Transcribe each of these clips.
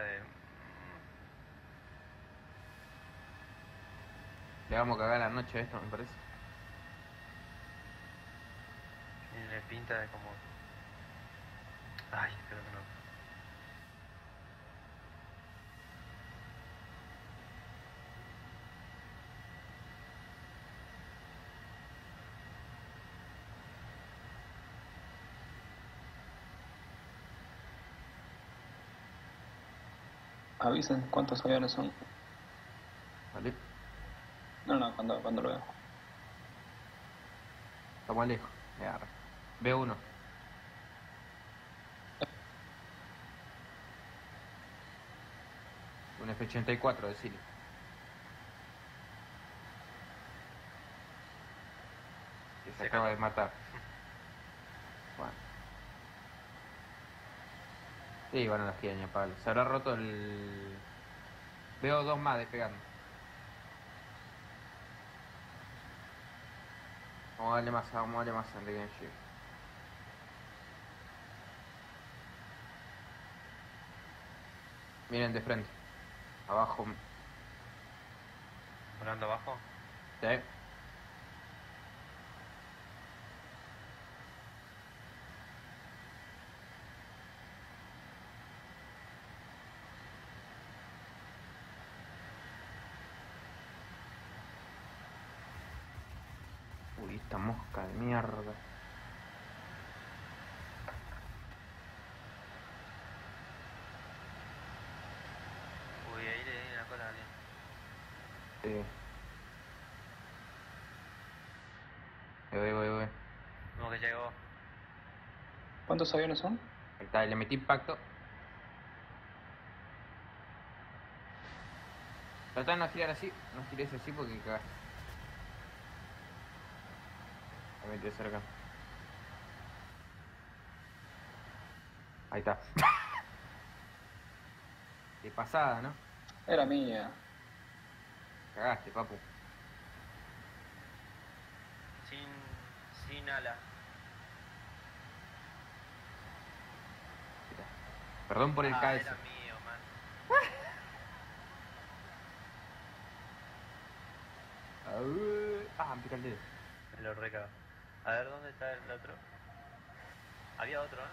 de... Le vamos a cagar la noche a esto, me parece. Tiene pinta de como... Ay, espero que no. Avisen cuántos aviones son. ¿Vale? No, no, cuando, cuando lo veo. Estamos lejos. Me agarra. Veo uno. Un F-84, decirle. Que se Se acaba de matar. Bueno. Sí, a las piñas, Pablo. Se habrá roto el... Veo dos más despegando. Vamos a darle más, vamos a darle más antes que llegue. Miren de frente. Abajo. Volando abajo. ¿Sí? Uy, esta mosca de mierda. Uy, ahí le di la cola a alguien. Sí. Voy, voy, voy. Como que llegó. ¿Cuántos aviones son? Ahí está, le metí impacto. Tratá de no girar así, no gires así porque cagaste. Me metí cerca. Ahí está. De pasada, ¿no? Era mía. Cagaste, papu. Sin... sin ala. Perdón por el ah, calcio. era mío, man. Ah, me pica el dedo. Me lo recago. A ver, ¿dónde está el otro? Había otro, ¿eh?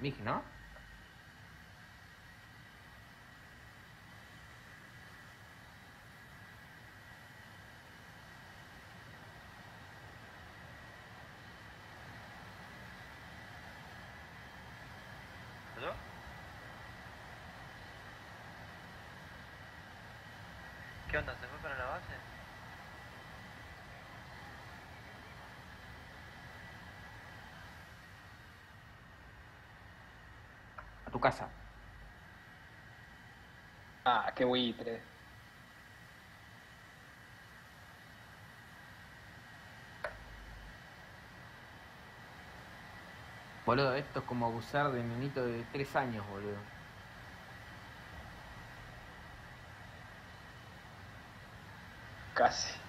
Mig, ¿no? ¿Qué onda? ¿Se fue para la base? Casa. Ah, qué buitre. Boludo, esto es como abusar de nenito de 3 años, boludo. Casi.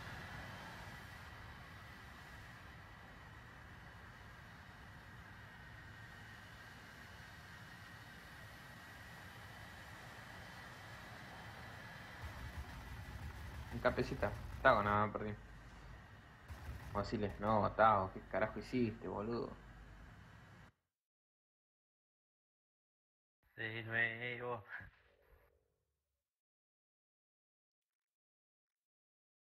Capecita. Tago, nada, perdí. Vamos a decirle, no, Tago, ¿qué carajo hiciste, boludo? De nuevo.